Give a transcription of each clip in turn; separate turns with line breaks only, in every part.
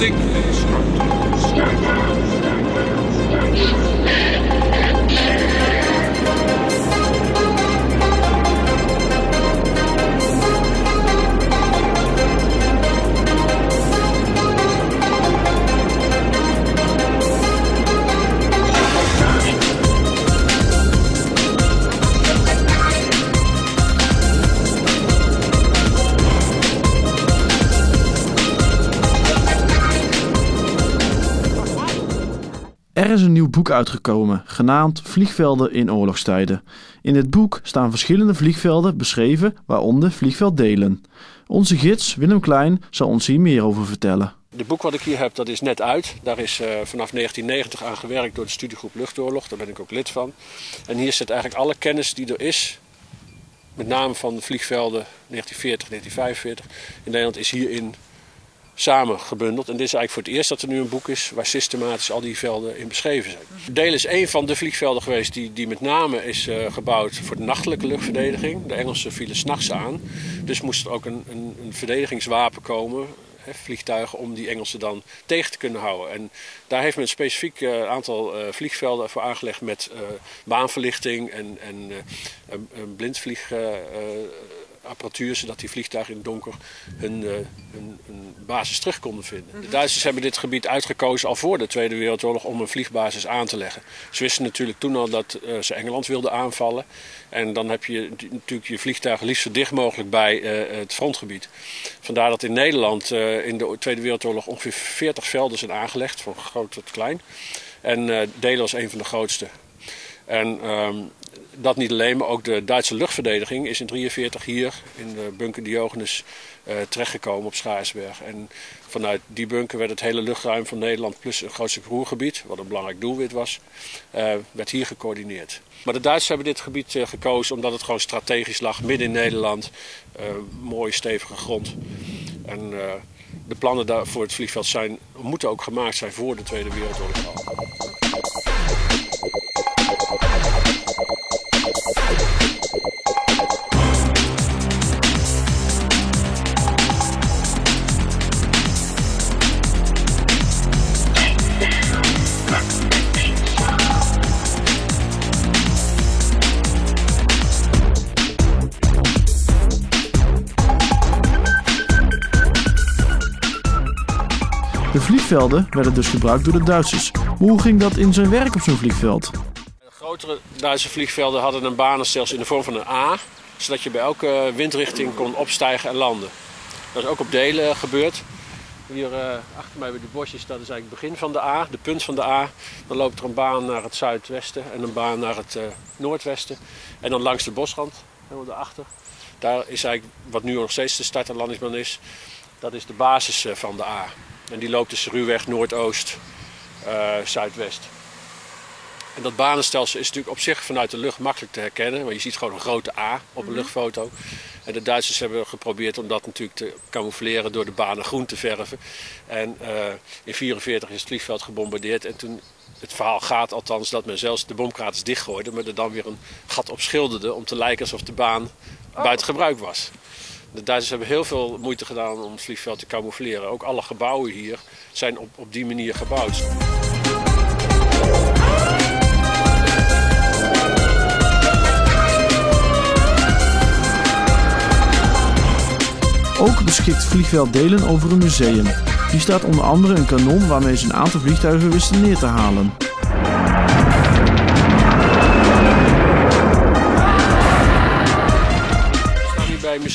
music.
Er is een nieuw boek uitgekomen, genaamd Vliegvelden in oorlogstijden. In dit boek staan verschillende vliegvelden beschreven, waaronder vliegveld Delen. Onze gids Willem Klein zal ons hier meer over vertellen.
Het boek wat ik hier heb, dat is net uit. Daar is uh, vanaf 1990 aan gewerkt door de studiegroep Luchtoorlog. Daar ben ik ook lid van. En hier zit eigenlijk alle kennis die er is, met name van de vliegvelden 1940, 1945 in Nederland, is hierin samen gebundeld. En dit is eigenlijk voor het eerst dat er nu een boek is waar systematisch al die velden in beschreven zijn. Deel is een van de vliegvelden geweest die, die met name is uh, gebouwd voor de nachtelijke luchtverdediging. De Engelsen vielen s'nachts aan. Dus moest er ook een, een, een verdedigingswapen komen vliegtuigen om die Engelsen dan tegen te kunnen houden. En daar heeft men een specifiek uh, aantal uh, vliegvelden voor aangelegd met baanverlichting en, en een blindvlieg apparatuur, zodat die vliegtuigen in het donker hun, uh, hun, hun, basis terug konden vinden. De Duitsers hebben dit gebied uitgekozen al voor de Tweede Wereldoorlog om een vliegbasis aan te leggen. Ze wisten natuurlijk toen al dat uh, ze Engeland wilden aanvallen. En dan heb je natuurlijk je vliegtuigen liefst zo dicht mogelijk bij uh, het frontgebied. Vandaar dat in Nederland in de Tweede Wereldoorlog ongeveer 40 velden zijn aangelegd, van groot tot klein. En Delen was een van de grootste. En um, dat niet alleen, maar ook de Duitse luchtverdediging is in 1943 hier in de bunker Diogenes uh, terechtgekomen op Schaarsberg. En vanuit die bunker werd het hele luchtruim van Nederland plus een groot stuk roergebied, wat een belangrijk doelwit was, uh, werd hier gecoördineerd. Maar de Duitsers hebben dit gebied uh, gekozen omdat het gewoon strategisch lag, midden in Nederland. mooie stevige grond. En de plannen daar voor het vliegveld zijn, moeten ook gemaakt zijn voor de Tweede Wereldoorlog.
De vliegvelden werden dus gebruikt door de Duitsers. Hoe ging dat in zijn werk op zo'n vliegveld?
De grotere Duitse vliegvelden hadden een banenstelsel in de vorm van een A, zodat je bij elke windrichting kon opstijgen en landen. Dat is ook op delen gebeurd. Hier uh, achter mij bij de bosjes, dat is eigenlijk het begin van de A, de punt van de A. Dan loopt er een baan naar het zuidwesten en een baan naar het uh, noordwesten. En dan langs de bosrand, helemaal daarachter. Daar is eigenlijk wat nu nog steeds de start- en landingsbaan is, dat is de basis uh, van de A. En die loopt dus ruwweg noordoost, uh, zuidwest. En dat banenstelsel is natuurlijk op zich vanuit de lucht makkelijk te herkennen. Want je ziet gewoon een grote A op een luchtfoto. En de Duitsers hebben geprobeerd om dat natuurlijk te camoufleren door de banen groen te verven. En uh, in 1944 is het vliegveld gebombardeerd. En toen, het verhaal gaat althans dat men zelfs de bomkraters dichtgooide. Maar er dan weer een gat op schilderde om te lijken alsof de baan oh. buiten gebruik was. De Duitsers hebben heel veel moeite gedaan om het vliegveld te camoufleren. Ook alle gebouwen hier zijn op, op die manier gebouwd.
Ook beschikt vliegveld Delen over een museum. Hier staat onder andere een kanon waarmee ze een aantal vliegtuigen wisten neer te halen.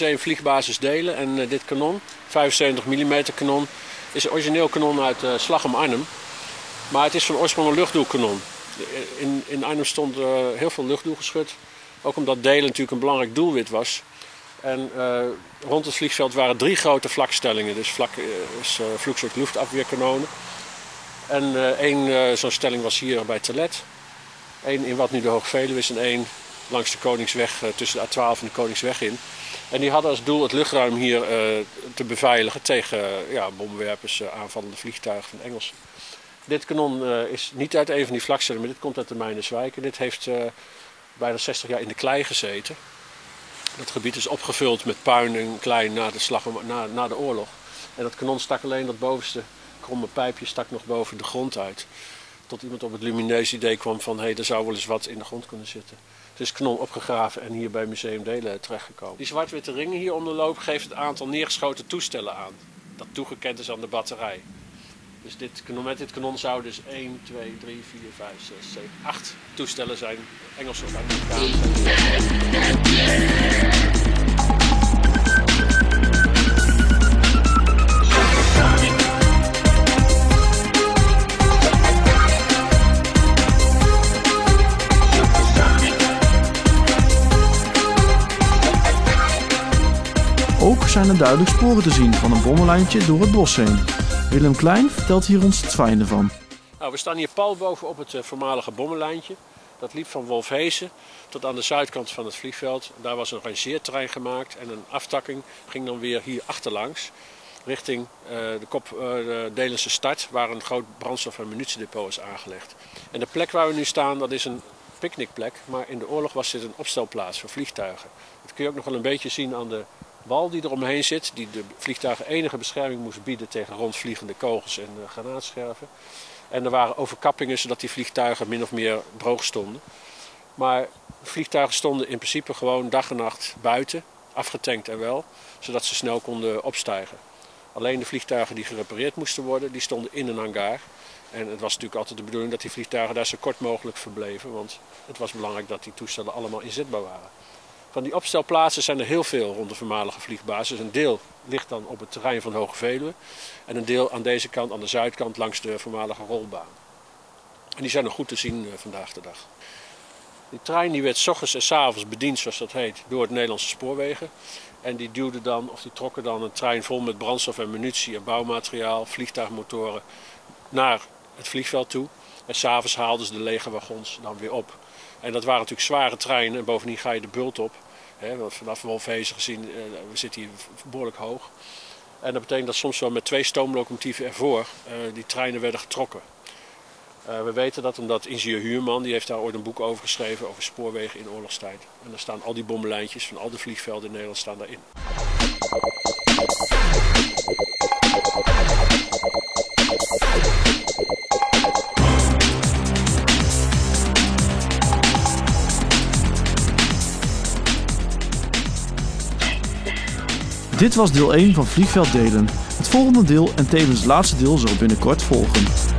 Vliegbasis Delen. En uh, dit kanon, 75 mm kanon, is een origineel kanon uit uh, Slag om Arnhem. Maar het is van oorsprong een luchtdoelkanon. In, in Arnhem stond uh, heel veel luchtdoelgeschut. Ook omdat Delen natuurlijk een belangrijk doelwit was. En rond het vliegveld waren drie grote vlakstellingen. Dus vlak, dus, vloeksoort luchtafweerkanonen. En één zo'n stelling was hier bij Telet. Eén in wat nu de Hoogveluwe is en één langs de Koningsweg, tussen de A12 en de Koningsweg in. En die hadden als doel het luchtruim hier uh, te beveiligen tegen ja, bommenwerpers, uh, aanvallende vliegtuigen van Engelsen. Dit kanon is niet uit een van die vlakstellingen, maar dit komt uit de Mijnerswijk. En dit heeft bijna 60 jaar in de klei gezeten. Dat gebied is opgevuld met puin en klei na de, slag, na, na de oorlog. En dat kanon stak alleen dat bovenste kromme pijpje stak nog boven de grond uit. Tot iemand op het lumineus idee kwam van hé, hey, er zou wel eens wat in de grond kunnen zitten. Het is kanon opgegraven en hier bij Museum Delen terechtgekomen. Die zwart-witte ringen hier om de loop geeft het aantal neergeschoten toestellen aan. Dat toegekend is aan de batterij. Dus dit met dit kanon zouden dus 1, 2, 3, 4, 5, 6, 7, 8 toestellen zijn. Engelse of Amerikaanse.
Ook zijn er duidelijk sporen te zien van een bommenlijntje door het bos heen. Willem Klein vertelt hier ons het fijne van.
Nou, we staan hier pal boven op het uh, voormalige bommenlijntje. Dat liep van Wolfhezen tot aan de zuidkant van het vliegveld. Daar was een rangeerterrein gemaakt en een aftakking ging dan weer hier achterlangs. Richting uh, de kop uh, de Delense stad, waar een groot brandstof- en munitiedepot is aangelegd. En de plek waar we nu staan, dat is een picknickplek. Maar in de oorlog was dit een opstelplaats voor vliegtuigen. Dat kun je ook nog wel een beetje zien aan de wal die er omheen zit, die de vliegtuigen enige bescherming moest bieden tegen rondvliegende kogels en uh, granaatscherven. En er waren overkappingen zodat die vliegtuigen min of meer droog stonden. Maar vliegtuigen stonden in principe gewoon dag en nacht buiten, afgetankt en wel, zodat ze snel konden opstijgen. Alleen de vliegtuigen die gerepareerd moesten worden, die stonden in een hangar. En het was natuurlijk altijd de bedoeling dat die vliegtuigen daar zo kort mogelijk verbleven, want het was belangrijk dat die toestellen allemaal inzetbaar waren. Van die opstelplaatsen zijn er heel veel rond de voormalige vliegbasis. Een deel ligt dan op het terrein van Hoge Veluwe. En een deel aan deze kant, aan de zuidkant, langs de voormalige rolbaan. En die zijn nog goed te zien uh, vandaag de dag. Die trein die werd s ochtends en s avonds bediend, zoals dat heet, door het Nederlandse spoorwegen. En die duwde dan, of die trokken dan een trein vol met brandstof en munitie en bouwmateriaal, vliegtuigmotoren, naar het vliegveld toe. En s'avonds haalden ze de lege wagons dan weer op. En dat waren natuurlijk zware treinen en bovendien ga je de bult op. Hè, want vanaf Wolfhezen gezien, uh, we zitten hier behoorlijk hoog. En dat betekent dat soms wel met twee stoomlocomotieven ervoor uh, die treinen werden getrokken. Uh, we weten dat omdat ingenieur Huurman, die heeft daar ooit een boek over geschreven over spoorwegen in oorlogstijd. En daar staan al die bommenlijntjes van al de vliegvelden in Nederland staan daarin.
Dit was deel 1 van Vliegveld Delen. Het volgende deel en tevens laatste deel zal binnenkort volgen.